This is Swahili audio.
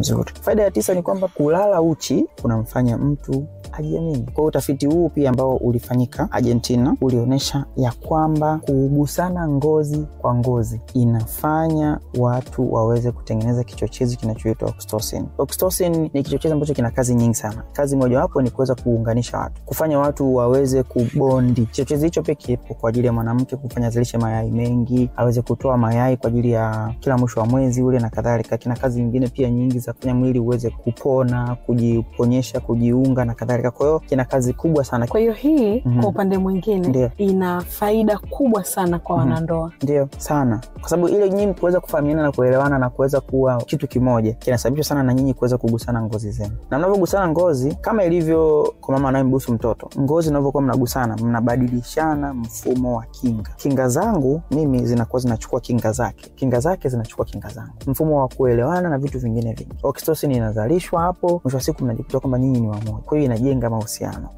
mzuri. Faida ya tisa ni kwamba kulala uchi kunamfanya mtu ajiamini. Kwa utafiti huu pia ambao ulifanyika Argentina ulionyesha ya kwamba kugusana ngozi kwa ngozi inafanya watu waweze kutengeneza kichochezi kinachoitwa oxytocin. Oxytocin ni kichochezi ambacho kina kazi nyingi sana. Kazi mojawapo ni kuweza kuunganisha watu, kufanya watu waweze kubondi. Kichochezi hicho pia kipo kwa ajili ya mwanamke kufanya zalishe mayai mengi, aweze kutoa mayai kwa ajili ya kila mwisho wa mwezi ule na kadhalika. Kina kazi nyingine pia nyingi za kufanya mwili uweze kupona, kujiponyesha, kujiunga na kadhalika. Kwa hiyo kina kazi kubwa sana. Kwa hiyo hii -hmm. kwa upande mwingine Ndiyo. ina faida kubwa sana kwa Mhm. wanandoa. Ndio sana, kwa sababu ile nyinyi kuweza kufahamiana na kuelewana na kuweza kuwa kitu kimoja kinasababishwa sana na nyinyi kuweza kugusana ngozi zenu, na mnavyogusana ngozi, kama ilivyo kwa mama anayembusu mtoto, ngozi mnavyokuwa mnagusana, mnabadilishana mfumo wa kinga. Kinga zangu mimi zinakuwa zinachukua kinga zake, kinga zake zinachukua kinga zangu, mfumo wa kuelewana na vitu vingine vingi. Oxytocin inazalishwa hapo, mwisho wa siku mnajikuta kwamba nyinyi ni wamoja, kwa hiyo inajenga mahusiano.